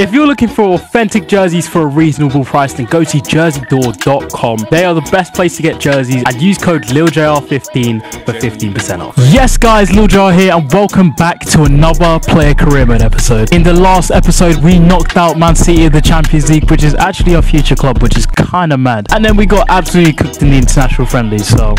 If you're looking for authentic jerseys for a reasonable price, then go to jerseydor.com. They are the best place to get jerseys and use code LilJR15 for 15% off. Yes, guys, Lil JR here, and welcome back to another Player Career Mode episode. In the last episode, we knocked out Man City in the Champions League, which is actually our future club, which is kind of mad. And then we got absolutely cooked in the international friendly, so,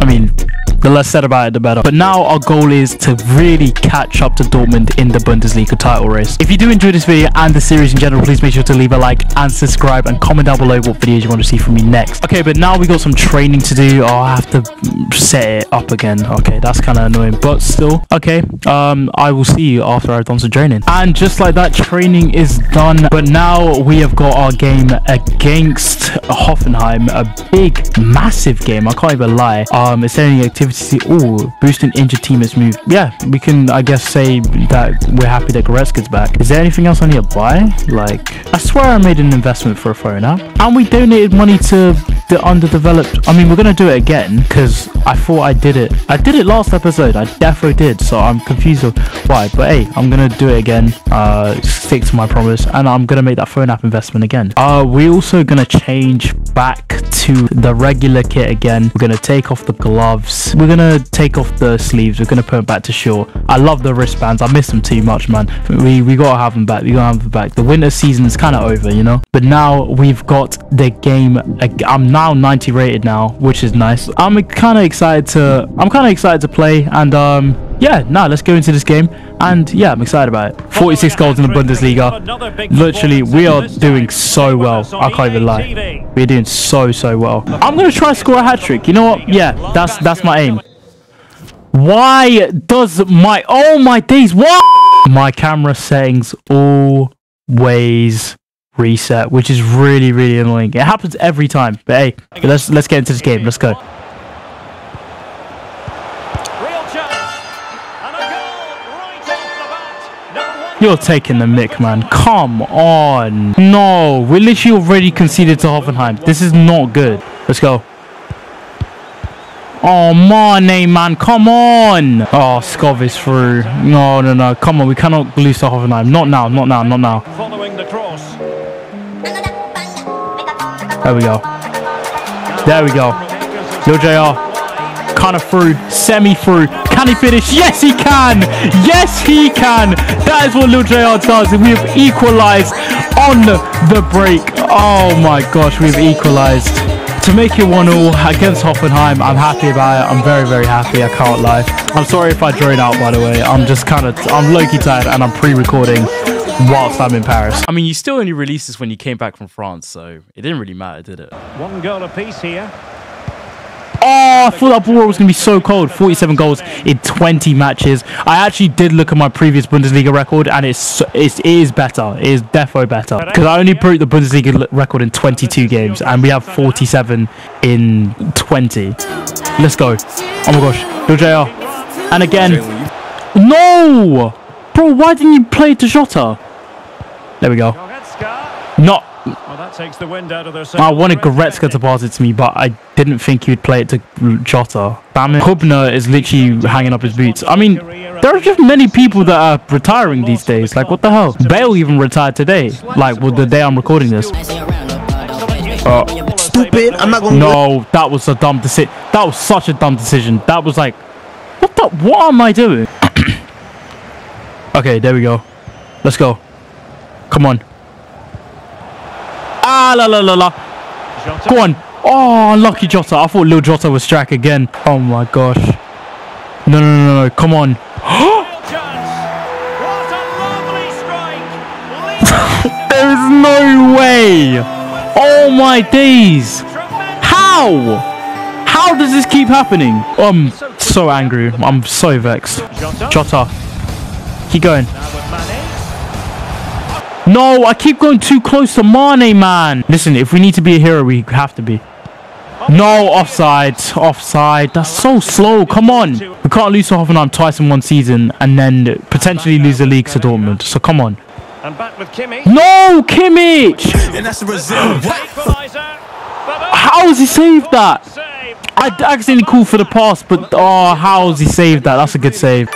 I mean, the less said about it, the better. But now our goal is to really catch up to Dortmund in the Bundesliga title race. If you do enjoy this video and the series in general, please make sure to leave a like and subscribe and comment down below what videos you want to see from me next. Okay, but now we got some training to do. Oh, I have to set it up again. Okay, that's kind of annoying, but still. Okay, um, I will see you after I've done some training. And just like that, training is done. But now we have got our game against Hoffenheim, a big, massive game. I can't even lie. Um, it's any activity see oh boosting injured teammates move yeah we can i guess say that we're happy that Goretzka's back. Is there anything else i need to buy? Like i swear i made an investment for a phone app. And we donated money to the underdeveloped. I mean we're gonna do it again because i thought i did it. I did it last episode. I definitely did so i'm confused of why. But hey i'm gonna do it again. Uh stick to my promise and i'm gonna make that phone app investment again. Uh we're also gonna change back to the regular kit again. We're gonna take off the gloves we're gonna take off the sleeves we're gonna put them back to short i love the wristbands i miss them too much man. We we gotta have them back we gotta have them back. The winter season is kind of over you know? But now we've got the game i'm now 90 rated now which is nice. I'm kind of excited to i'm kind of excited to play and um yeah, now let's go into this game. And yeah, I'm excited about it. 46 goals in the Bundesliga. Literally, we are doing so well. I can't even lie. We're doing so, so well. I'm going to try to score a hat-trick. You know what? Yeah, that's that's my aim. Why does my... Oh, my days. What? My camera settings always reset, which is really, really annoying. It happens every time. But hey, let's let's get into this game. Let's go. You're taking the mic, man. Come on. No, we literally already conceded to Hoffenheim. This is not good. Let's go. Oh, Mane, man. Come on. Oh, Skov is through. No, no, no. Come on. We cannot lose to Hoffenheim. Not now. Not now. Not now. Following the cross. There we go. There we go. Yo, JR. Kind of through. Semi through. Can he finish? Yes, he can. Yes, he can. That is what Lil JR does. We have equalized on the break. Oh my gosh, we've equalized. To make it 1-0 against Hoffenheim, I'm happy about it. I'm very, very happy. I can't lie. I'm sorry if I drone out, by the way. I'm just kind of, I'm low-key tired and I'm pre-recording whilst I'm in Paris. I mean, you still only released this when you came back from France, so it didn't really matter, did it? One goal apiece here. Oh, I thought that ball was going to be so cold. 47 goals in 20 matches. I actually did look at my previous Bundesliga record, and it's, it's it is better. It is definitely better. Because I only broke the Bundesliga record in 22 games, and we have 47 in 20. Let's go. Oh my gosh. Lil JR. And again. No! Bro, why didn't you play to Jota? There we go. Not well, that takes the wind out of their sails. I wanted Goretzka to pass it to me, but I didn't think he would play it to Jota. Bam Hubner is literally hanging up his boots. I mean, there are just many people that are retiring these days. Like, what the hell? Bale even retired today. Like, well, the day I'm recording this. Uh, Stupid. I'm not going No, that was a dumb decision. That was such a dumb decision. That was like, what the? What am I doing? okay, there we go. Let's go. Come on. Ah, la la la la. Jota. Go on. Oh, unlucky Jota. I thought Lil Jota was strike again. Oh my gosh. No, no, no, no. Come on. there is no way. Oh my days. How? How does this keep happening? I'm so angry. I'm so vexed. Jota. Keep going. No, I keep going too close to Mane, man. Listen, if we need to be a hero, we have to be. No, offside. Offside. That's so slow. Come on. We can't lose to Hoffenheim twice in one season and then potentially lose the league to Dortmund. So come on. And back with Kimmich. No, Kimmich! And that's Brazil. How has he saved that? I accidentally called for the pass, but oh, how has he saved that? That's a good save.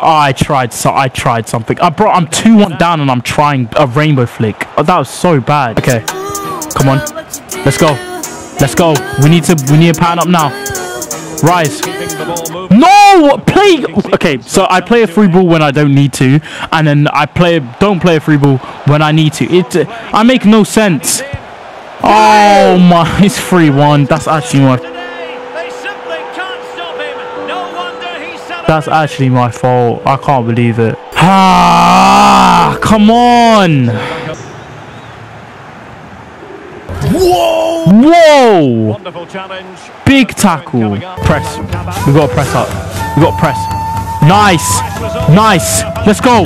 Oh, I tried so I tried something. I bro, I'm 2-1 down and I'm trying a rainbow flick. Oh, that was so bad. Okay. Come on. Let's go. Let's go. We need to we need to pattern up now. Rise. No! Play Okay, so I play a free ball when I don't need to, and then I play don't play a free ball when I need to. It I make no sense. Oh my, it's 3-1. That's actually my That's actually my fault. I can't believe it. Ah, come on. Whoa! Whoa! Wonderful challenge. Big tackle. Press. We got to press up. We got to press. Nice. Nice. Let's go.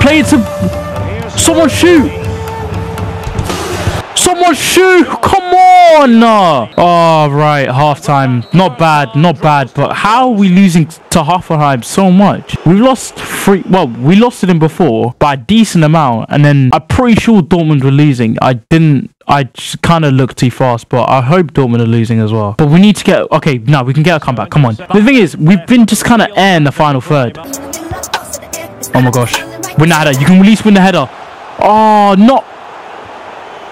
Play it to someone shoot. Someone shoot! Come on! Oh, right. Half-time. Not bad. Not bad. But how are we losing to Hoffenheim so much? We lost three... Well, we lost to them before by a decent amount. And then I'm pretty sure Dortmund were losing. I didn't... I kind of looked too fast, but I hope Dortmund are losing as well. But we need to get... Okay, now we can get a comeback. Come on. The thing is, we've been just kind of air in the final third. Oh my gosh. Win header. You can at least win the header. Oh, not...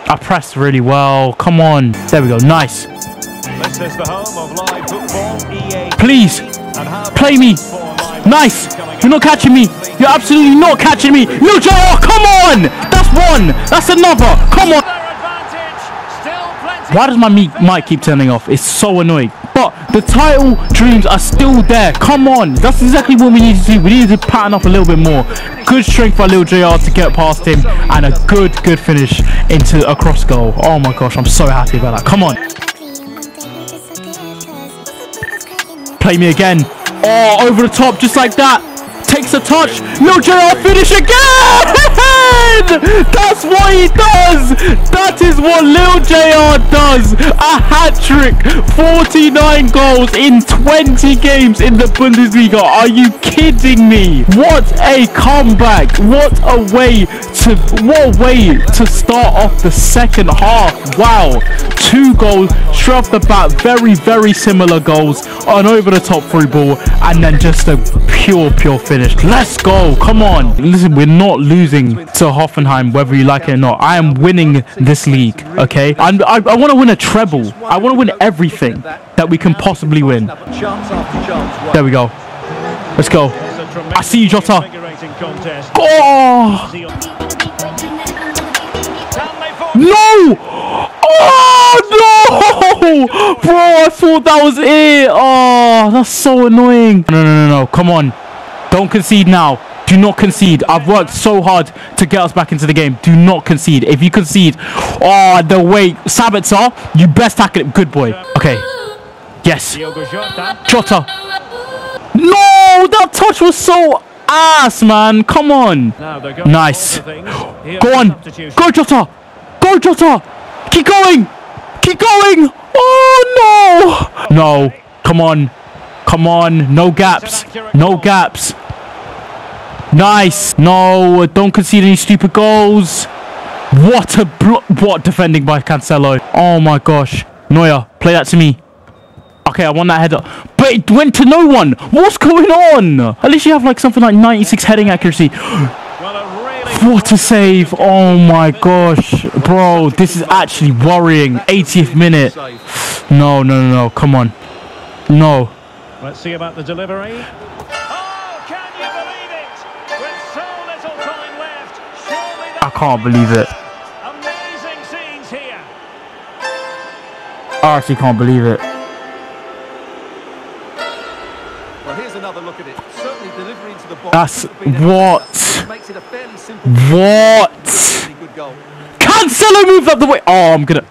I pressed really well. Come on. There we go. Nice. Please. Play me. Nice. You're not catching me. You're absolutely not catching me. No, Joe. Oh, come on. That's one. That's another. Come on. Why does my mic keep turning off? It's so annoying. But the title dreams are still there. Come on. That's exactly what we need to do. We need to pattern up a little bit more. Good strength by Lil JR to get past him. And a good, good finish into a cross goal. Oh my gosh. I'm so happy about that. Come on. Play me again. Oh, over the top just like that. Takes a touch. Lil JR finish again. That's what he does! That is what Lil JR does! A hat-trick! 49 goals in 20 games in the Bundesliga. Are you kidding me? What a comeback! What a way to what way to start off the second half. Wow. Two goals off the bat. Very, very similar goals. An over the top free ball and then just a pure, pure finish. Let's go. Come on. Listen, we're not losing to Hoffenheim, whether you like it or not. I am winning this league, okay? I'm, I, I want to win a treble. I want to win everything that we can possibly win. There we go. Let's go. I see you, Jota. Oh! No! Oh, no! Bro, I thought that was it. Oh, that's so annoying. No, no, no, no. Come on. Don't concede now. Do not concede. I've worked so hard to get us back into the game. Do not concede. If you concede, oh, the way. Sabitzer, you best tackle it. Good boy. Okay. Yes. Jota. No, that touch was so ass, man. Come on. Nice. Go on. Go, Jota. Go, Jota. Keep going. Keep going. Oh, no. No. Come on. Come on. No gaps. No gaps. Nice. No, don't concede any stupid goals. What a what defending by Cancelo. Oh my gosh. Neuer, play that to me. Okay, I want that header. But it went to no one. What's going on? At least you have like something like 96 heading accuracy. What a save. Oh my gosh. Bro, this is actually worrying. 80th minute. No, no, no, no. Come on. No. Let's see about the delivery. I can't believe it. Amazing scenes here. I actually can't believe it. Well, here's another look at it. Certainly delivering to the box. That's what? Makes it a fairly simple. What? Cancelo moved up the way. Oh, I'm gonna.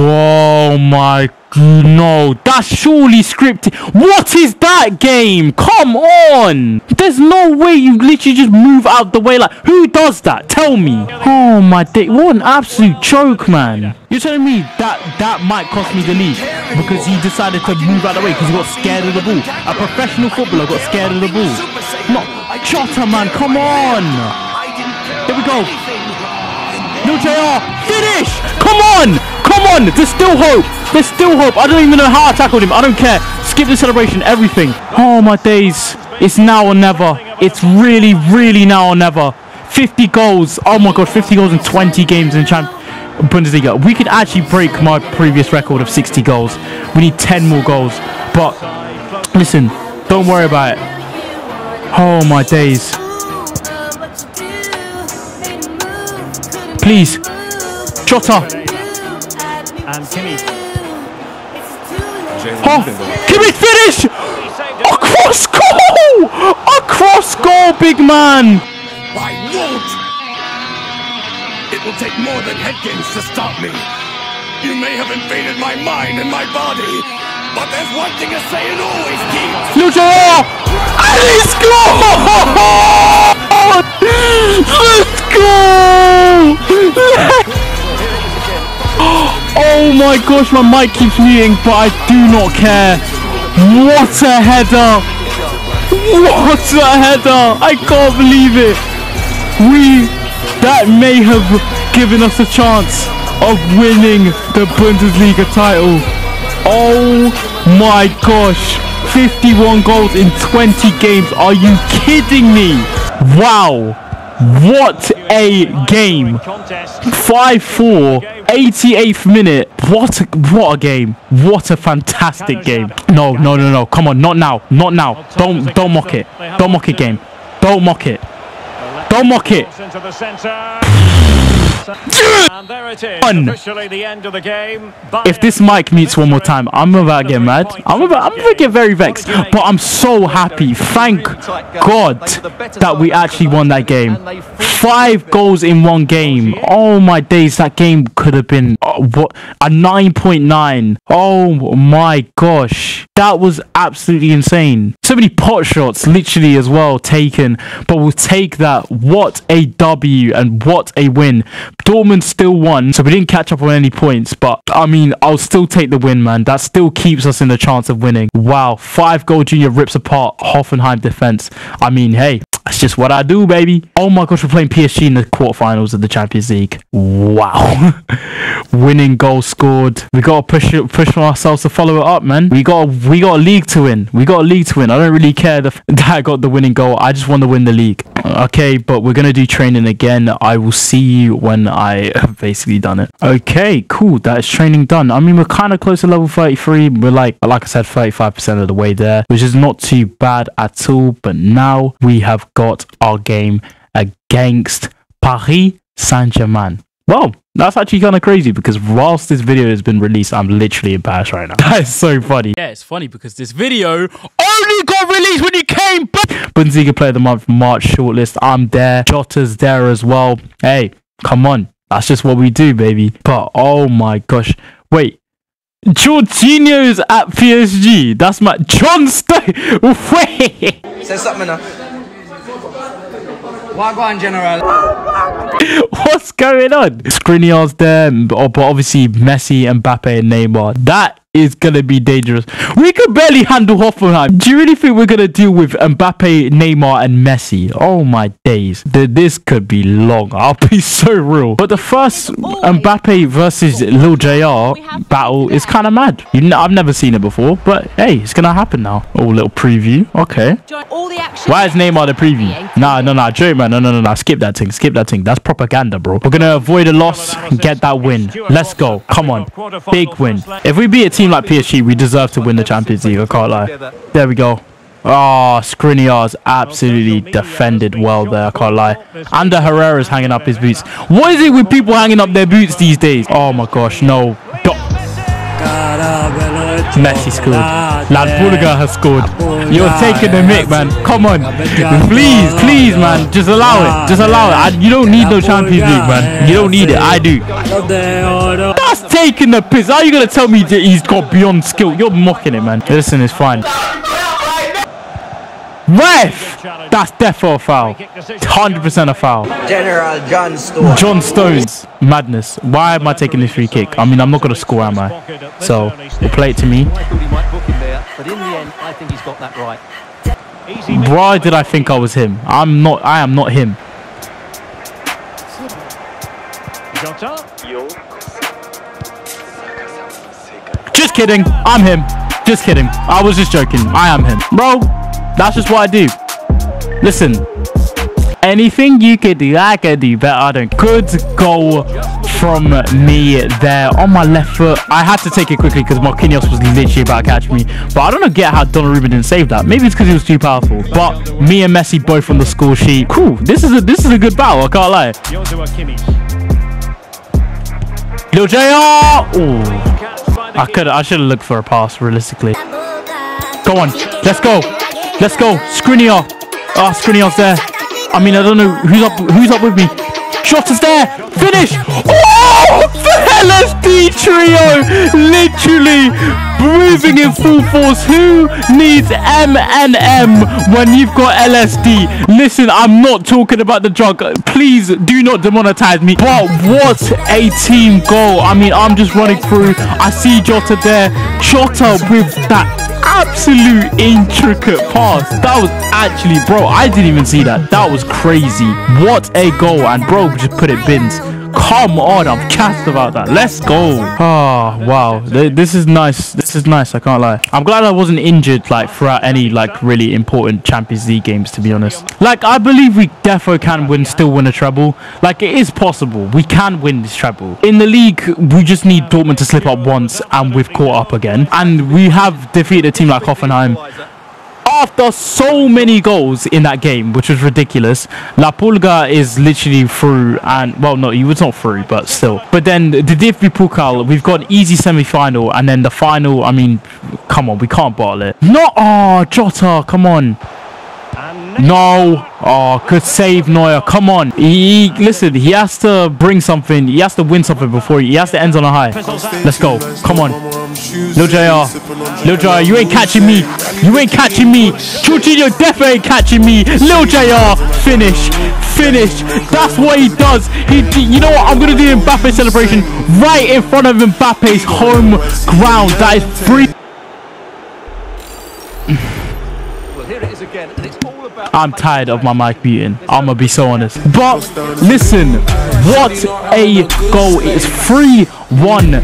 Oh my no, that's surely scripted. What is that game? Come on. There's no way you literally just move out the way. Like, who does that? Tell me. Oh, my dick. What an absolute joke, man. You're telling me that that might cost me the league because he decided to move out of the way because he got scared of the ball. A professional footballer got scared of the ball. Not Jota, man. Come on. Here we go. No JR. Finish. Come on. Come on. There's still hope. There's still hope. I don't even know how I tackled him. I don't care. Skip the celebration. Everything. Oh, my days. It's now or never. It's really, really now or never. 50 goals. Oh my god, 50 goals in 20 games in Champ Bundesliga. We could actually break my previous record of 60 goals. We need 10 more goals. But listen, don't worry about it. Oh my days. Please. Jota. And Kimmy. Oh, can we finish? He saved. A cross goal! A cross goal, big man! I won't! It will take more than head games to stop me. You may have invaded my mind and my body, but there's one thing a Saiyan always keeps. Lucha! My gosh, my mic keeps muting, but I do not care. What a header! What a header! I can't believe it. We that may have given us a chance of winning the Bundesliga title. Oh my gosh. 51 goals in 20 games. Are you kidding me? Wow. What a game. 5-4, 88th minute. What a, what a game. What a fantastic game. No, no, no, no. Come on, not now. Not now. Don't don't mock it. Don't mock it game. Don't mock it. Don't mock it. And there it is. Done. Officially the end of the game. If this mic mutes one more time, I'm about to get mad. I'm about I'm gonna get very vexed. But I'm so happy. Thank God that we actually won that game. Five goals in one game. Oh my days, that game could have been uh, what a 9.9. Oh my gosh. That was absolutely insane. So many pot shots literally as well taken, but we'll take that. What a W and what a win. Dortmund still won, so we didn't catch up on any points, but I mean, I'll still take the win, man. That still keeps us in the chance of winning. Wow, five goal junior rips apart Hoffenheim defense. I mean, hey, that's just what I do, baby. Oh my gosh, we're playing PSG in the quarterfinals of the Champions League. Wow. Winning goal scored. We gotta push it, push ourselves to follow it up, man. We got we got a league to win. We got a league to win. I don't really care that I got the winning goal. I just want to win the league. Okay, but we're gonna do training again. I will see you when I have basically done it. Okay, cool. That is training done. I mean, we're kind of close to level 33. We're like, like I said, 35% of the way there, which is not too bad at all. But now we have got our game against Paris Saint Germain. Well, that's actually kind of crazy because whilst this video has been released, I'm literally embarrassed right now. That is so funny. Yeah, it's funny because this video only got released when you came back. Bundesliga Player of the Month March shortlist. I'm there. Jota's there as well. Hey, come on. That's just what we do, baby. But oh my gosh. Wait. Jorginho's at PSG. That's my John Stone. Wait. Say something now. Wagwan General. What's going on? Skriniar's there, but oh, but obviously Messi, Mbappe, and Neymar. That is gonna be dangerous. We could barely handle Hoffenheim. Do you really think we're gonna deal with Mbappe, Neymar, and Messi? Oh my days, this could be long. I'll be so real. But the first Mbappe versus Lil Jr. battle is kind of mad. You kn- I've never seen it before, but hey, it's gonna happen now. Oh, little preview. Okay. all the action. Why is Neymar the preview? Nah, no, no, Joe, man, no, no, no, no. Skip that thing. Skip that That's propaganda, bro. We're gonna avoid a loss and get that win. Let's go. Come on, big win. If we beat a team like PSG, we deserve to win the Champions League. I can't lie. There we go. Ah, oh, Skriniar's absolutely defended well there. I can't lie. Ander Herrera's hanging up his boots. What is it with people hanging up their boots these days? Oh my gosh, no. Do- Messi scored. Lad La Pulga has scored. You're taking the mic, man. Come on. Please, please, man. Just allow it. Just allow it. I, you don't need no Champions League, man. You don't need it. I do. That's taking the piss. How are you going to tell me that he's got beyond skill? You're mocking it, man. Listen, it's fine. Ref! That's defo a foul. 100% a foul. General John Stone. John Stones. Madness. Why am I taking this free kick? I mean, I'm not going to score, am I? So, we'll play it to me. I thought he might book him there, but in the end, I think he's got that right. Why did I think I was him? I'm not. I am not him. Just kidding. I'm him. Just kidding. I was just joking. I am him. Bro, That's just what I do. Listen, anything you could do, I could do better. Than good goal from me there on my left foot. I had to take it quickly because Marquinhos was literally about to catch me. But I don't know get how Donnarumma didn't save that. Maybe it's because he was too powerful. But me and Messi both on the score sheet. Cool. This is a this is a good battle. I can't lie. Lil Jr. Oh, Catch I could I should have looked for a pass realistically. Go on, let's go, let's go. Skriniar. Oh, Skriniar's there. I mean, I don't know who's up. Who's up with me? Jota's there. Finish. Oh, the LSD trio, literally moving in full force. Who needs M and M when you've got LSD? Listen, I'm not talking about the drug. Please do not demonetize me. But what a team goal! I mean, I'm just running through. I see Jota there. Jota with that absolute intricate pass. That was actually, bro, I didn't even see that. That was crazy. What a goal. And bro just put it bins. Come on, I'm cast about that. Let's go. Oh, wow. This is nice. This is nice. I can't lie. I'm glad I wasn't injured like throughout any like really important Champions League games, to be honest. Like, I believe we defo can win, still win a treble. Like, it is possible. We can win this treble. In the league, we just need Dortmund to slip up once and we've caught up again. And we have defeated a team like Hoffenheim after so many goals in that game, which was ridiculous. La Pulga is literally through, and well, no, he was not through, but still. But then the DFB Pokal, we've got easy semi-final, and then the final. I mean, come on, we can't bottle it. No, oh, ah, Jota, come on. No. Oh, could save, Neuer. Come on. He, listen, he has to bring something. He has to win something before he, he has to end on a high. Let's go. Come on. Lil JR. Lil JR, you ain't catching me. You ain't catching me. Jorginho definitely ain't catching me. Lil JR, finish. Finish. That's what he does. He, you know what? I'm going to do Mbappe celebration right in front of Mbappe's home ground. That is free. Well, here it is again, and it's all. I'm tired of my mic muting. I'm gonna be so honest. But listen, what a goal! It's 3 1 2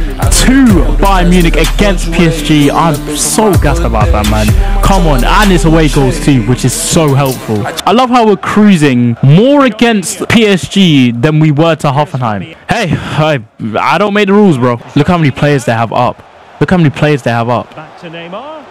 Bayern Munich against PSG. I'm so gassed about that, man. Come on, and it's away goals too, which is so helpful. I love how we're cruising more against PSG than we were to Hoffenheim. Hey, I, I don't make the rules, bro. Look how many players they have up. Look how many players they have up. back to Neymar.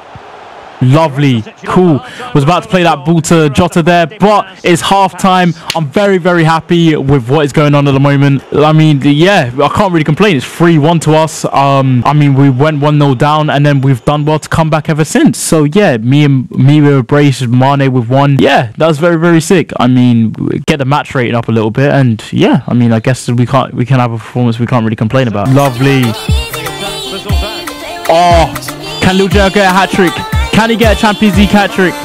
Lovely, cool. Was about to play that ball to Jota there, but it's half time. I'm very, very happy with what is going on at the moment. I mean, yeah, I can't really complain. It's 3 1 to us. Um, I mean, we went 1 0 down and then we've done well to come back ever since. So, yeah, me and me with brace, Mane with one. Yeah, that was very, very sick. I mean, get the match rating up a little bit, and yeah, I mean, I guess we can't we can have a performance we can't really complain about. Lovely. Oh, can Lil get a hat trick? Can he get a Champions League hat trick?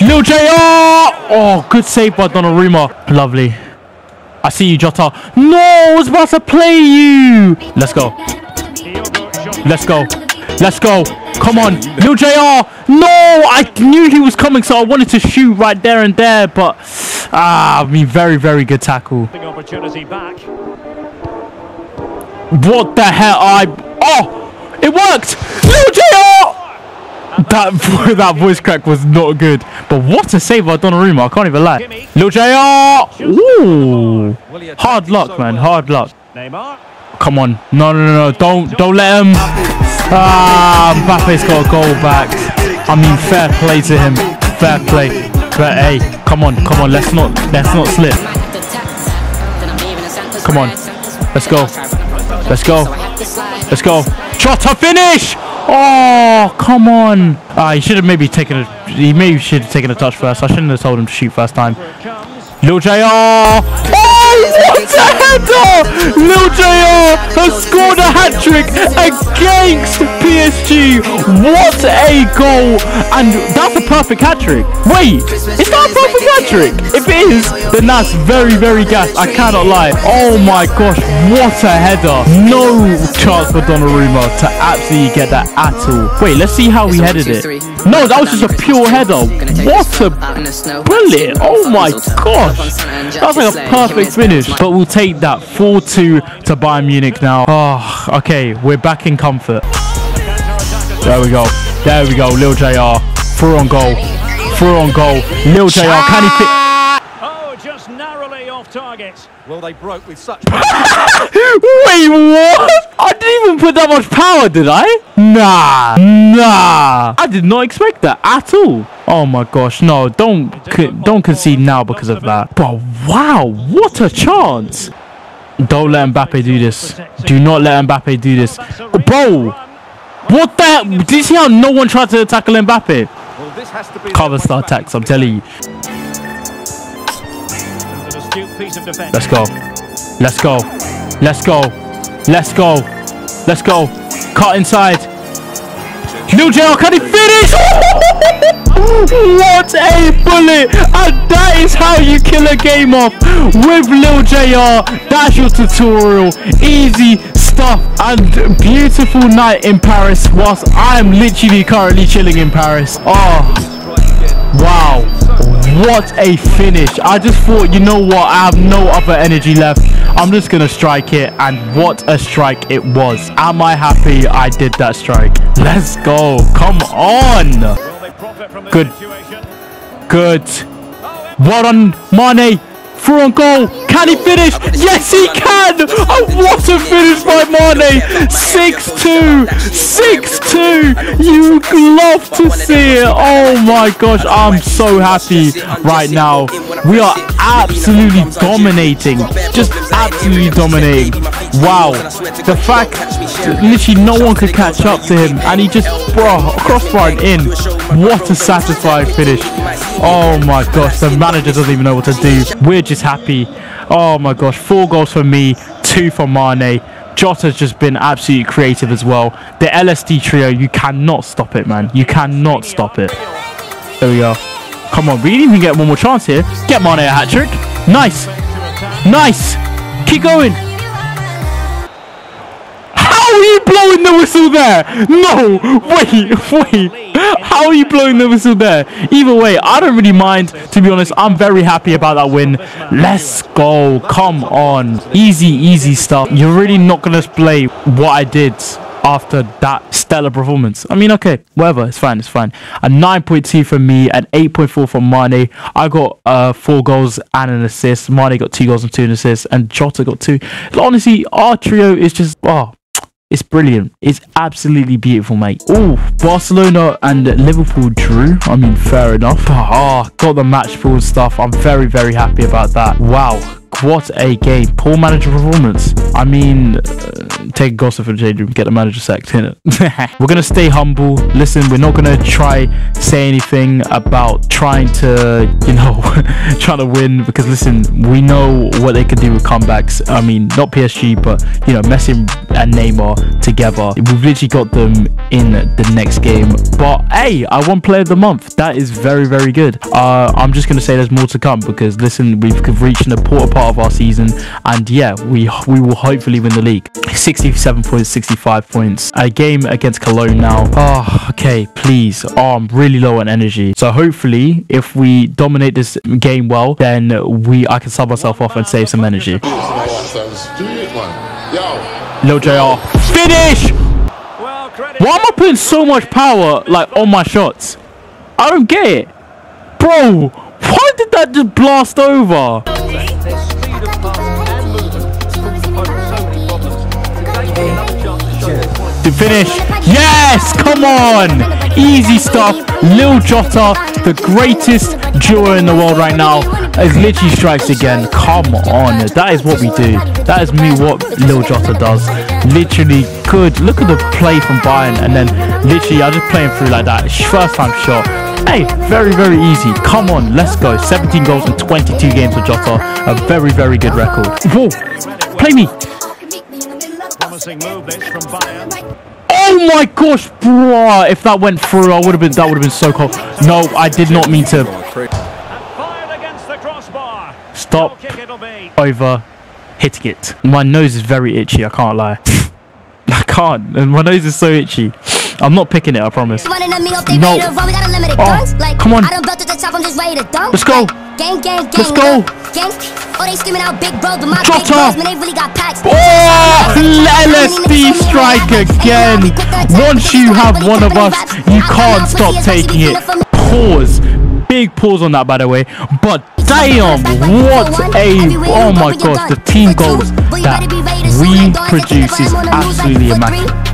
Lil JR! Oh, good save by Donnarumma. Lovely. I see you, Jota. No, I was about to play you. Let's go. Let's go. Let's go. Come on. Lil JR. No, I knew he was coming, so I wanted to shoot right there and there, but ah, I mean, very, very good tackle. What the hell? I oh, it worked. Lil JR. That that voice crack was not good, but what a save by Donnarumma! I can't even lie. Lil JR. Ooh, Well, he attacked hard luck, man. Hard luck. Neymar. Come on, no, no, no, no! Don't, don't let him. Ah, Mbappe's got a goal back. I mean, fair play to him. Fair play. But hey, come on, come on. Let's not, let's not slip. Come on. Let's go. Let's go. Let's go. Shot to finish. Oh, come on. Ah, he should have maybe taken a. He maybe should have taken a touch first. I shouldn't have told him to shoot first time. Lil JR. Oh, what a header! Lil JR has scored a hat trick against PSG. What a goal! And that's a perfect hat trick. Wait, is that a perfect hat trick? If it is, then that's very, very gas. I cannot lie. Oh my gosh, what a header! No chance for Donnarumma to absolutely get that at all. Wait, let's see how he headed it. No, that was just a pure header. What a brilliant! Oh my gosh, that's like a perfect finish. But we'll take that 4-2 to Bayern Munich now. Oh, okay, we're back in comfort. There we go. There we go. Lil JR. Through on goal. Through on goal. Lil JR, can he fit? Oh, just narrowly off target. Well, they broke with such. Wait, what? I didn't even put that much power, did I? Nah, nah. I did not expect that at all. Oh my gosh, no, don't co- don't concede now because of that. But wow, what a chance. Don't let Mbappe do this. Do not let Mbappe do this. Bro, what the? Did you see how no one tried to tackle Mbappe? Well, this has to be. Cover star attacks, I'm telling you. An astute piece. Let's go. Let's go. Let's go. Let's go. Let's go. Cut inside. Lil JR, can he finish? what a bullet! And that is how you kill a game off with Lil JR. That's your tutorial. Easy stuff and beautiful night in Paris whilst I'm literally currently chilling in Paris. Oh. Wow, what a finish. I just thought, you know what, I have no other energy left. I'm just going to strike it, and what a strike it was. Am I happy I did that strike? Let's go. Come on. Will they profit from this Good. Good. Well done, Mane. Through on goal. Can he finish? Yes, he can. Oh, what a finish by Mane. 6-2. 6-2. You love to see it. Oh my gosh. I'm so happy right now. We are absolutely dominating. Just absolutely dominating. Wow. The fact literally no one could catch up to him and he just, bro, crossbar and in. What a satisfying finish. Oh my gosh, the manager doesn't even know what to do. We're just happy. Oh my gosh, four goals for me, two for Mane. Jota's just been absolutely creative as well. The LSD trio, you cannot stop it, man. You cannot stop it. There we go. Come on, we didn't even get one more chance here. Get Mane a hat trick. Nice. Nice. Keep going. How are you blowing the whistle there? No, wait, wait. How are you blowing the whistle there? Either way, I don't really mind. To be honest, I'm very happy about that win. Let's go. Come on. Easy, easy stuff. You're really not going to display what I did after that stellar performance. I mean, okay, whatever. It's fine. It's fine. A 9.2 for me, an 8.4 for Mane. I got uh, four goals and an assist. Mane got two goals and two assists, and Jota got two. Honestly, our trio is just oh. It's brilliant. It's absolutely beautiful, mate. Oh, Barcelona and Liverpool drew. I mean, fair enough. Ah, got the match ball stuff. I'm very, very happy about that. Wow. What a game. Poor manager performance. I mean, uh, take gossip for the change room, get the manager sacked, innit? we're going to stay humble. Listen, we're not going to try say anything about trying to, you know, trying to win because, listen, we know what they can do with comebacks. I mean, not PSG, but, you know, Messi and Neymar together. We've literally got them in the next game. But, hey, I won player of the month. That is very, very good. Uh, I'm just going to say there's more to come because, listen, we've reached an important part of our season and yeah we we will hopefully win the league. 67 points 65 points. A game against cologne now. Oh okay please. Oh i'm really low on energy. So hopefully if we dominate this game well then we i can sub myself off and save some energy. Lil JR finish! Why am i putting so much power like on my shots? I don't get it. Bro why did that just blast over to finish. Yes, come on. Easy stuff. Lil Jota, the greatest duo in the world right now, is literally strikes again. Come on. That is what we do. That is me what Lil Jota does. Literally good. Look at the play from Bayern and then literally I just playing through like that. First time shot. Hey, very, very easy. Come on, let's go. 17 goals in 22 games for Jota. A very, very good record. Whoa, play me. Promising move this from Bayern. Oh my gosh, bro! If that went through, I would have been. That would have been so cool. No, I did not mean to stop over hitting it. My nose is very itchy. I can't lie. I can't. And my nose is so itchy. I'm not picking it. I promise. No. Oh, come on. Let's go. Let's go. Gang. Oh, they screaming out big bro, but my Jota. big bros, man, they really got packs. Oh, LSD strike again. Once you have one of us, you can't stop taking it. Pause. Big pause on that, by the way. But damn, what a oh my gosh, the team goals that we produce is absolutely immaculate.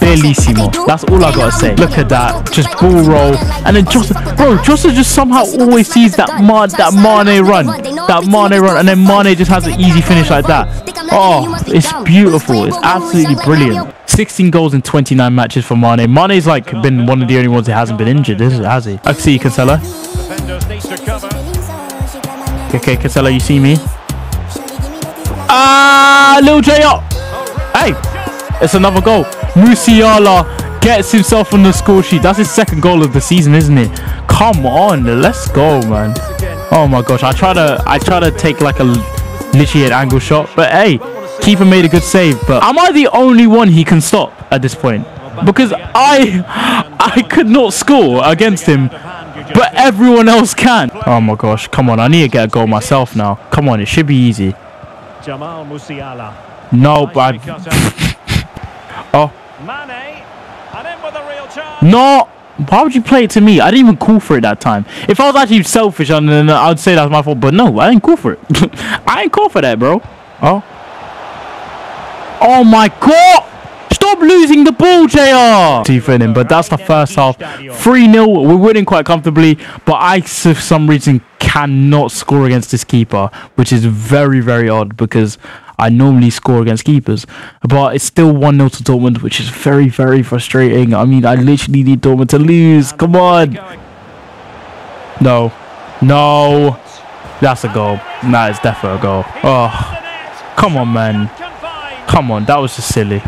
Bellissimo. That's all I gotta say. Look at that. Just ball roll. And then Jota, bro, Jota just somehow always sees that Ma that Mane run. That Mane run. And then Mane just has an easy finish like that. Oh, it's beautiful. It's absolutely brilliant. 16 goals in 29 matches for Mane. Mane's like been one of the only ones that hasn't been injured, has he? I can see you, Cancelo. Defenders need to cover. Okay, Cancelo, you see me? Ah, Lil J up. Hey, it's another goal. Musiala gets himself on the score sheet. That's his second goal of the season, isn't it? Come on, let's go, man. Oh my gosh, I try to, I try to take like a literally an angle shot, but hey, keeper made a good save. But am I the only one he can stop at this point? Because I, I could not score against him, but everyone else can. Oh my gosh, come on, I need to get a goal myself now. Come on, it should be easy. Jamal Musiala. No, but oh. Mane. And in with a real chance. No! Why would you play it to me? I didn't even call for it that time. If I was actually selfish, then I'd say that's my fault. But no, I didn't call for it. I ain't call for that, bro. Oh. Oh my god! Stop losing the ball, JR! Defending, but that's the first half. 3 0. We're winning quite comfortably, but I, for some reason, cannot score against this keeper, which is very, very odd because I normally score against keepers. But it's still 1 0 to Dortmund, which is very, very frustrating. I mean, I literally need Dortmund to lose. Come on. No. No. That's a goal. That is definitely a goal. Oh, come on, man. Come on. That was just silly.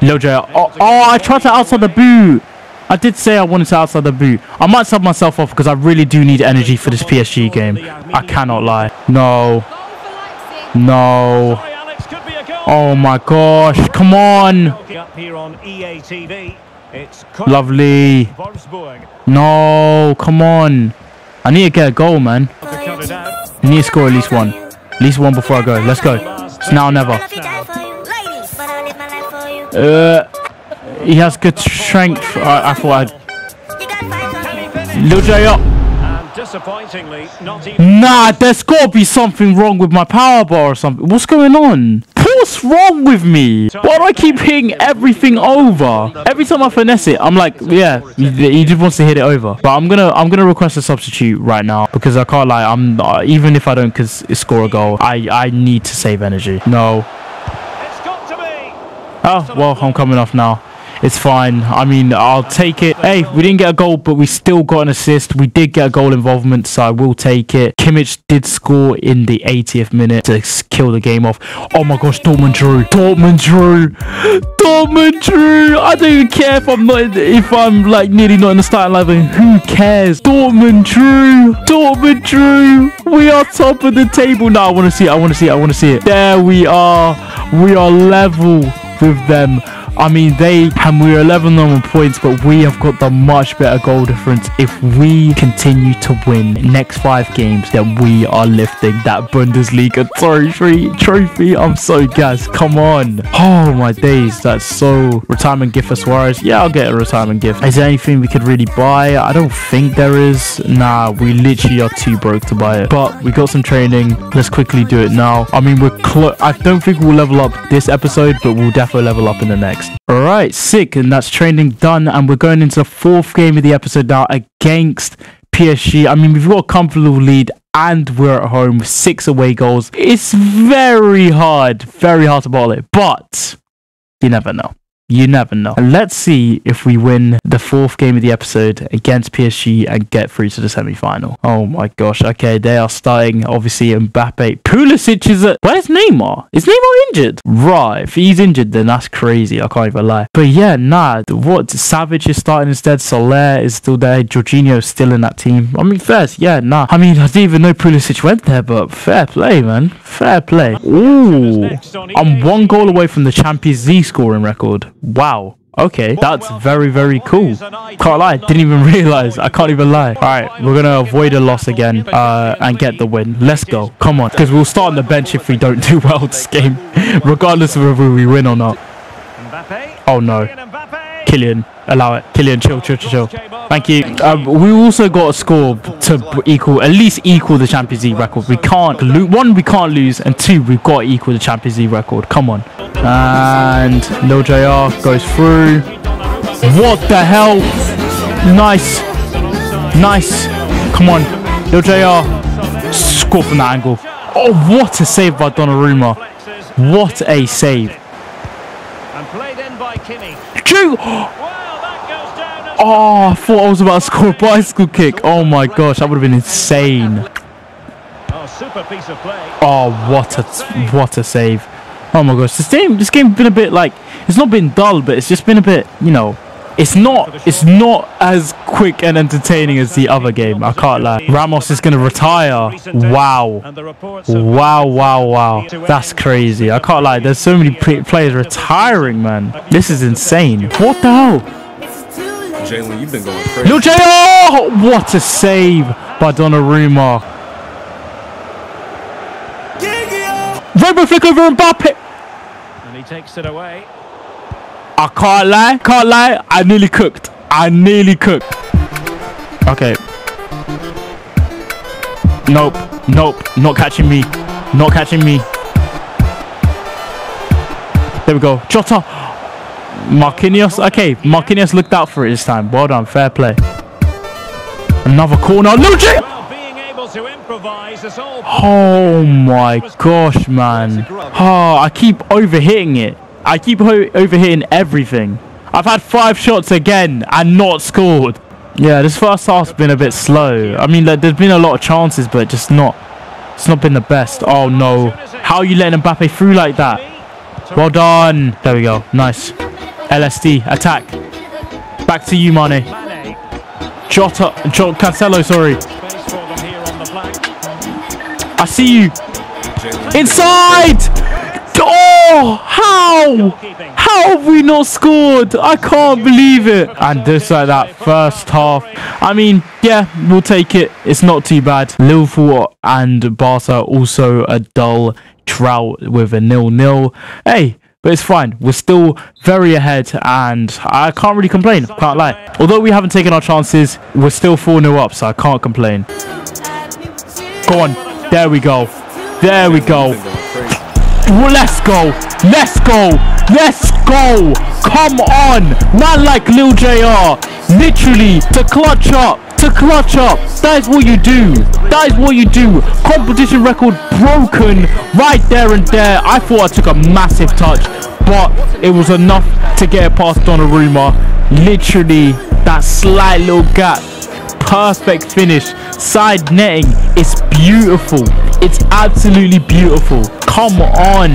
J. Oh, oh, I tried to outside the boot. I did say I wanted to outside the boot. I might sub myself off because I really do need energy for this PSG game. I cannot lie. No. No. Sorry, Alex, could be a goal. Oh my gosh. Come on. Up here on EA It's Lovely. No. Come on. I need to get a goal, man. to cut it out. I need to score at least one. At least one before I go. Let's go. It's now or never. Uh, he has good strength. I, I thought I'd... Lil J up. Disappointingly, not even Nah, there's got to be something wrong with my power bar or something. What's going on? What's wrong with me? Why do I keep hitting everything over? Every time I finesse it, I'm like, yeah, he, just wants to hit it over. But I'm gonna, I'm gonna request a substitute right now because I can't lie. I'm uh, even if I don't cause score a goal, I, I need to save energy. No. it's got to be. Oh well, I'm coming off now. It's fine. I mean, I'll take it. Hey, we didn't get a goal, but we still got an assist. We did get a goal involvement, so I will take it. Kimmich did score in the 80th minute to kill the game off. Oh my gosh, Dortmund drew. Dortmund drew. Dortmund drew. I don't even care if I'm not, if I'm like nearly not in the starting lineup. Who cares? Dortmund drew. Dortmund drew. We are top of the table now. I want to see it. I want to see it. I want to see it. There we are. We are level with them. I mean, they and we're 11 on points, but we have got the much better goal difference. If we continue to win next five games, then we are lifting that Bundesliga trophy. Trophy. I'm so gassed. Come on. Oh my days. That's so retirement gift for Suarez. Yeah, I'll get a retirement gift. Is there anything we could really buy? I don't think there is. Nah, we literally are too broke to buy it. But we got some training. Let's quickly do it now. I mean, we're close. I don't think we'll level up this episode, but we'll definitely level up in the next. All right, sick. And that's training done. And we're going into the fourth game of the episode now against PSG. I mean, we've got a comfortable lead and we're at home with six away goals. It's very hard, very hard to bottle it, but you never know. You never know. And let's see if we win the fourth game of the episode against PSG and get through to the semi final. Oh my gosh. Okay, they are starting, obviously, Mbappe. Pulisic is at. Where's Neymar? Is Neymar injured? Right. If he's injured, then that's crazy. I can't even lie. But yeah, nah. What? Savage is starting instead. Soler is still there. Jorginho is still in that team. I mean, first, yeah, nah. I mean, I didn't even know Pulisic went there, but fair play, man. Fair play. Ooh. I'm one goal away from the Champions League scoring record. Wow. Okay, that's very, very cool. Can't lie, didn't even realize. I can't even lie. All right, we're gonna avoid a loss again uh, and get the win. Let's go. Come on, because we'll start on the bench if we don't do well this game, regardless of whether we win or not. Oh no. Kylian, allow it. Kylian, chill, chill, chill, chill. Thank you. Um, we also got a score to equal, at least equal the Champions League record. We can't lo- one, we can't lose, and two, we've got to equal the Champions League record. Come on. And Lil JR goes through. What the hell? Nice, nice. Come on, Lil JR. Score from that angle. Oh, what a save by Donnarumma. What a save. Down as Oh, I thought I was about to score a bicycle kick. Oh my gosh, that would have been insane. oh, super piece of play. Oh, what a what a save. Oh my gosh, this game this game's been a bit like it's not been dull, but it's just been a bit, you know, it's not it's not as quick and entertaining as the other game. I can't lie. Ramos is gonna retire. Wow. And the reports of Wow, wow, wow. That's crazy. I can't lie. There's so many players retiring, man. This is insane. What the hell? Jalen, you've been going crazy. Lil JR! Oh, what a save by Donnarumma. Rainbow flick over Mbappe. and he takes it away. I can't lie. Can't lie. I nearly cooked. I nearly cooked. Okay. Nope. Nope. Not catching me. Not catching me. There we go. Jota. Marquinhos. Okay. Marquinhos looked out for it this time. Well done. Fair play. Another corner. All. Oh my gosh, man. Oh, I keep overhitting it. I keep overhitting everything. I've had five shots again and not scored. Yeah, this first half's been a bit slow. I mean, like, there's been a lot of chances, but just not. It's not been the best. Oh no. How are you letting Mbappe through like that? Well done. There we go. Nice. LSD. Attack. Back to you, Mane. Jota. Jota. Cancelo, sorry. I see you. Inside! Oh, how? How have we not scored? I can't believe it. And just like that first half. I mean, yeah, we'll take it. It's not too bad. Liverpool and Barca also a dull drought with a nil-nil. Hey, but it's fine. We're still very ahead, and I can't really complain. Can't lie. Although we haven't taken our chances, we're still 4-0 up, so I can't complain. Go on. There we go. There we go. Let's go. Let's go. Let's go. Come on. Man like Lil JR. Literally to clutch up. To clutch up. That is what you do. That is what you do. Competition record broken right there and there. I thought I took a massive touch, but it was enough to get past Donnarumma. Literally that slight little gap perfect finish side netting it's beautiful it's absolutely beautiful come on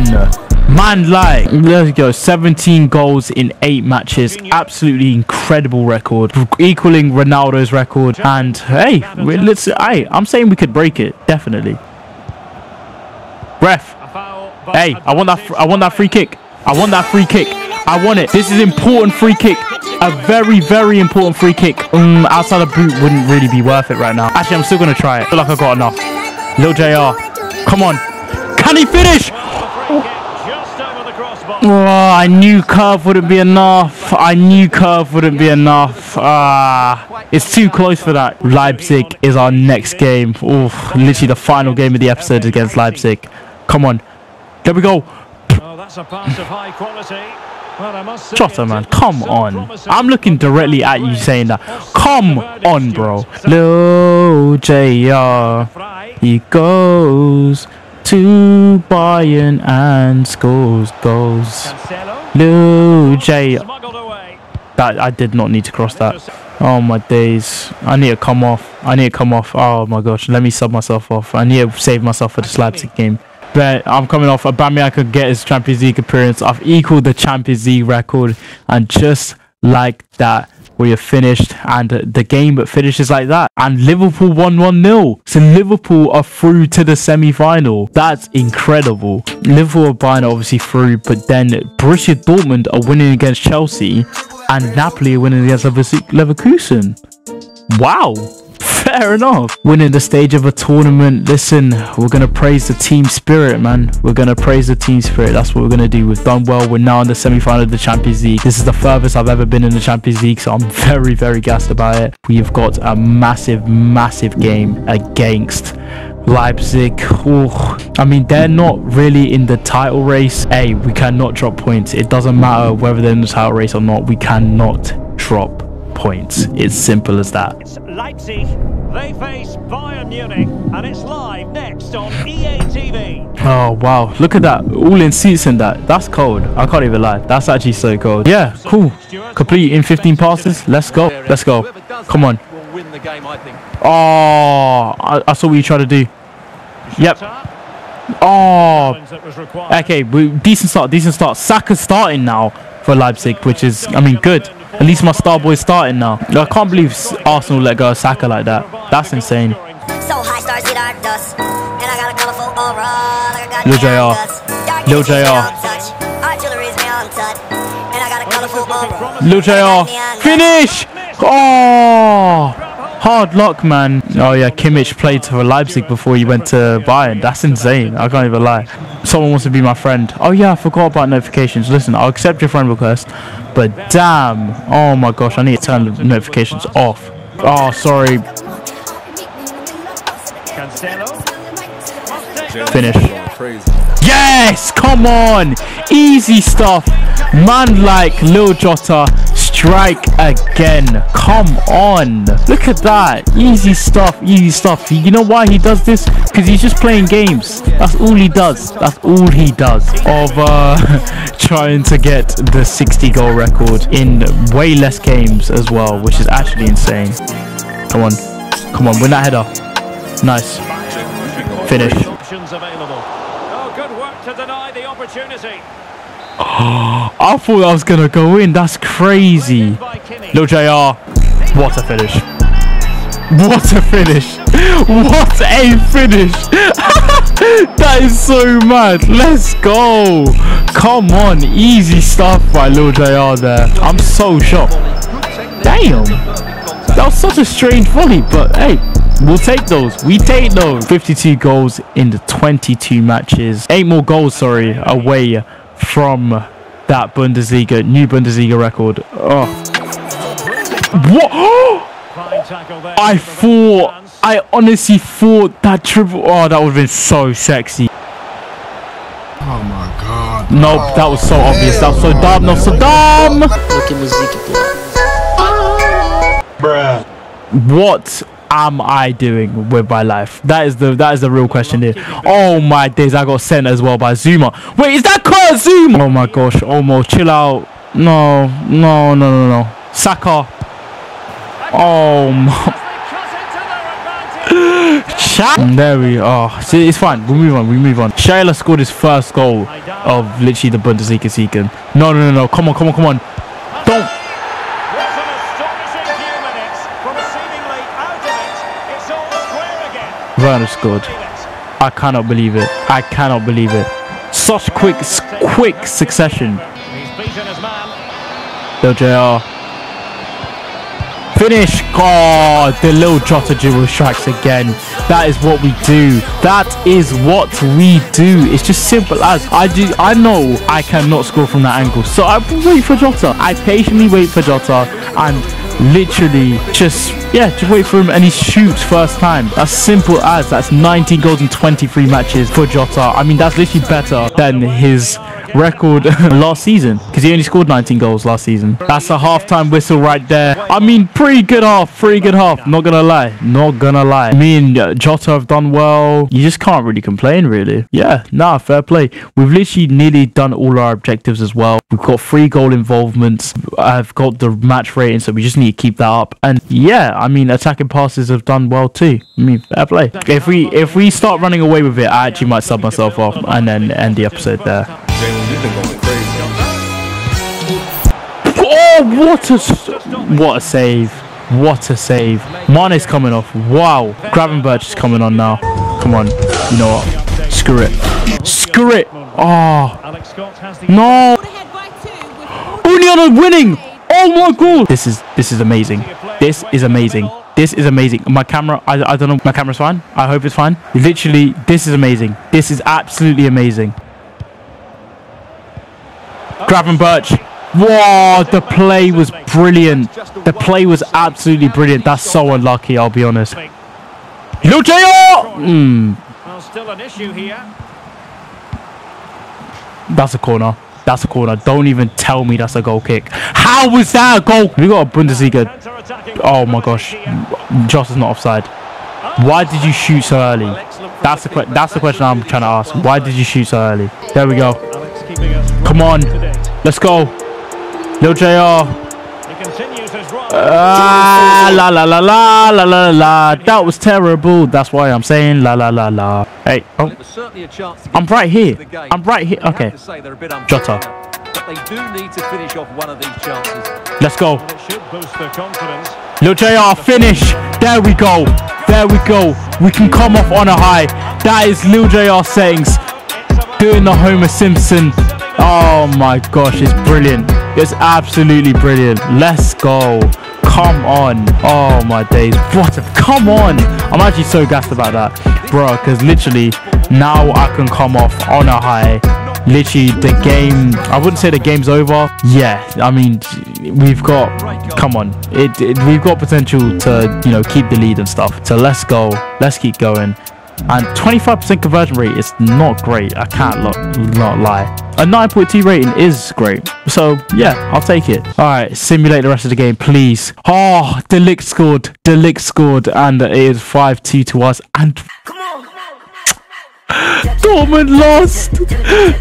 man like let's go 17 goals in eight matches absolutely incredible record equaling ronaldo's record and hey let's hey i'm saying we could break it definitely ref A foul, but Hey, I want that. I want that free kick. I want that free kick. I want it. This is important free kick. A very, very important free kick. Um, outside the boot wouldn't really be worth it right now. Actually, I'm still gonna try it. I feel like I've got enough. Lil Jr. Come on. Can he finish? free kick just over the crossbar. Oh, I knew curve wouldn't be enough. I knew curve wouldn't be enough. Ah, it's too close for that. Leipzig is our next game. Oof, literally the final game of the episode against Leipzig. Come on. There we go. Oh, that's a pass of high quality. Well, I must say Jota, it's man, come on. I'm looking directly at you saying that. Come on, bro. Lil JR. He goes to Bayern and scores goals. J. That I did not need to cross that. Oh my days. I need to come off. I need to come off. Oh my gosh. Let me sub myself off. I need to save myself for the Leipzig game. But I'm coming off. Aubameyang could get his Champions League appearance. I've equaled the Champions League record, and just like that, we have finished. And the game finishes like that. And Liverpool won 1 0. So Liverpool are through to the semi final. That's incredible. Liverpool are buying obviously through, but then Borussia Dortmund are winning against Chelsea, and Napoli are winning against Lever- Leverkusen. Wow. Fair enough. Winning the stage of a tournament. Listen, we're gonna praise the team spirit, man. We're gonna praise the team spirit. That's what we're gonna do. We've done well. We're now in the semi-final of the Champions League. This is the furthest I've ever been in the Champions League, so I'm very, very gassed about it. We've got a massive, massive game against Leipzig. Ooh. I mean, they're not really in the title race. Hey, we cannot drop points. It doesn't matter whether they're in the title race or not. We cannot drop points. It's simple as that. It's Leipzig. They face Bayern Munich, and it's live next on EA TV. Oh wow, look at that. All in seats in that. That's cold. I can't even lie. That's actually so cold. Yeah, cool. Complete in 15 passes. Let's go. Let's go. Come on. Will win the game, I think. Oh, I, I saw what you tried to do. Yep. Oh, That was required. okay. We, decent start. Decent start. Saka's starting now for Leipzig, which is, I mean, good. At least my star boy's starting now. I can't believe Arsenal let go of Saka like that. That's insane. So high stars hit our dust. And I got a colorful aura. Like I got Lil JR. Lil JR. beyond touch. Artillery's beyond touch. And I got a colorful aura. Lil JR. Finish! Oh! Hard luck, man. Oh, yeah. Kimmich played for Leipzig before he went to Bayern. That's insane. I can't even lie. Someone wants to be my friend. Oh, yeah. I forgot about notifications. Listen, I'll accept your friend request. But damn. Oh, my gosh. I need to turn the notifications off. Oh, sorry. Finish. Yes! Come on! Easy stuff. Man like Lil Jota, strike again. Come on. Look at that. Easy stuff, easy stuff. You know why he does this? Because he's just playing games. That's all he does. That's all he does. Of uh, trying to get the 60 goal record in way less games as well, which is actually insane. Come on. Come on, win that header. Nice. Finish. Oh, good work to deny the opportunity. I thought that was gonna go in. That's crazy. Lil JR. What a finish. What a finish. What a finish. that is so mad. Let's go. Come on. Easy stuff by Lil JR there. I'm so shocked. Damn. That was such a strange volley, but hey, we'll take those. We take those. 52 goals in the 22 matches. Eight more goals, sorry, away from that Bundesliga, new Bundesliga record. Oh. What? Fine tackle there I thought. I honestly thought that triple. Oh, that would have been so sexy. Oh my god. Nope, that was so obvious. That was so dumb. Was so dumb. What am I doing with my life? That is the that is the real question here. Oh my days, I got sent as well by Zuma. Wait, is that Zuma? Oh my gosh, Almost chill out. No, no, no, no, no. Saka. Oh my. Mm, there we are. See, it's fine. We move on. We move on. Shayla scored his first goal of literally the Bundesliga season. No, no, no, no. Come on, come on, come on. Don't. Werner scored. I cannot believe it. I cannot believe it. Such quick, quick succession. Lil JR. Finish. God, the little Jota dribble strikes again. That is what we do. That is what we do. It's just simple as I do. I know I cannot score from that angle, so I wait for Jota. I patiently wait for Jota and literally just yeah, just wait for him and he shoots first time. That's simple as. That's 19 goals in 23 matches for Jota. I mean, that's literally better than his record last season because he only scored 19 goals last season. That's a half-time whistle right there. I mean, pretty good half, pretty good half. Not gonna lie, not gonna lie. Me and Jota have done well. You just can't really complain, really. Yeah, nah, fair play. We've literally nearly done all our objectives as well. We've got three goal involvements. I've got the match rating, so we just need to keep that up. And yeah, I mean, attacking passes have done well too. I mean, fair play. If we if we start running away with it, I actually might sub myself off and then end the episode there. Jalen, you've been going crazy. Oh, what a what a save! What a save! Mane's coming off. Wow, Gravenberch is coming on now. Come on, you know what? Screw it. Screw it. Oh Alex Scott has the no! Union are winning! Oh my god! This is this is amazing. This is amazing. This is amazing. My camera, I, I don't know. My camera's fine. I hope it's fine. Literally, this is amazing. This is absolutely amazing. Gravenberch. Whoa, the play was brilliant. The play was absolutely brilliant. That's so unlucky, I'll be honest. JR! Mm, Well, still an issue here. that's a corner. That's a corner. Don't even tell me that's a goal kick. How was that a goal? We got a Bundesliga. Oh my gosh. Joss is not offside. Why did you shoot so early? That's the that's the question I'm trying to ask. Why did you shoot so early? There we go. Come on. Let's go. Lil JR. Ah, la la la la la la la. That was terrible. That's why I'm saying la la la la. Hey, oh, It was certainly a to I'm right here. I'm right here. But you have Okay. to say they're a bit Jota. they do need to finish off one of these chances. let's go. It should boost their confidence. Lil JR, finish. There we go. There we go. We can come off on a high. That is Lil JR settings. Doing the Homer Simpson. Oh my gosh, it's brilliant. It's absolutely brilliant. Let's go. Come on. Oh my days. What a come on. I'm actually so gassed about that. Bro, because literally now I can come off on a high. Literally the game I wouldn't say the game's over. Yeah, I mean we've got come on. It, it we've got potential to, you know, keep the lead and stuff. So let's go. Let's keep going. And 25% conversion rate is not great. I can't lo- not lie. A 9.2 rating is great. So yeah, I'll take it. All right, simulate the rest of the game, please. Oh, De Ligt scored. De Ligt scored, and it is 5-2 to us. And Dortmund lost.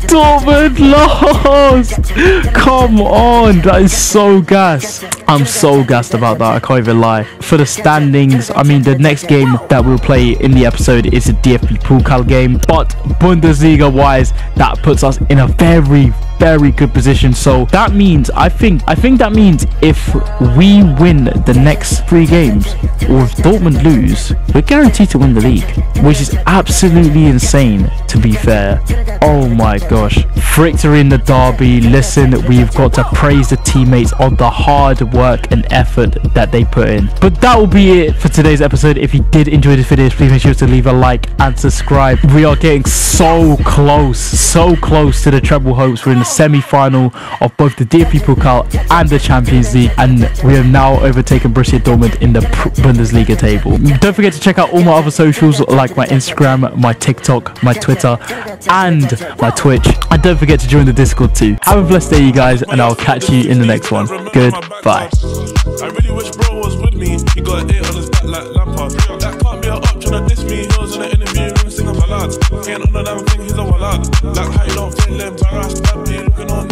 Dortmund lost. Come on, that is so gas. I'm so gassed about that. I can't even lie. For the standings, I mean, the next game that we'll play in the episode is a DFB Pokal game, but Bundesliga wise, that puts us in a very, very good position. So that means, I think, I think that means if we win the next three games, or if Dortmund lose, we're guaranteed to win the league, which is absolutely insane. To be fair, oh my gosh, victory in the derby. Listen, we've got to praise the teammates on the hard work and effort that they put in. But that will be it for today's episode. If you did enjoy this video, please make sure to leave a like and subscribe. We are getting so close, so close to the treble hopes. We're in the semi-final of both the DFB Pokal and the Champions League, and we have now overtaken Borussia Dortmund in the Bundesliga table. Don't forget to check out all my other socials like my Instagram, my TikTok, my Twitter, and my Twitch. And don't forget to join the Discord too. Have a blessed day, you guys, and I'll catch you in the next one. Goodbye. I really wish bro was with me. He got an eight on his back like Lampard. That can't be to diss me. He was in interview and sing a. Ain't on the damn a wallad. Like how you don't feel embarrassed. Be looking on